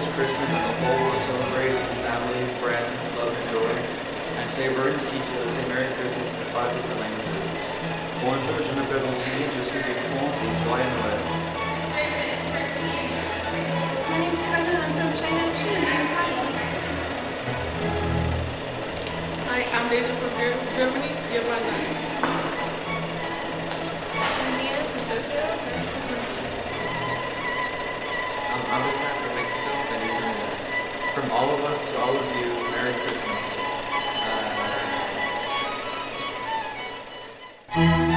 this Christmas as a whole will celebrate with family, friends, love, and joy. And today we're going to teach you the say Merry Christmas in five different languages. Bom, hoje eu não perguntei, eu sei que fonte, joia não é. Hi, I'm Deja from Germany, Yolanda. I'm Nina from Tokyo, Merry Christmas. I'm Abhishek from all of us to all of you, Merry Christmas. Uh,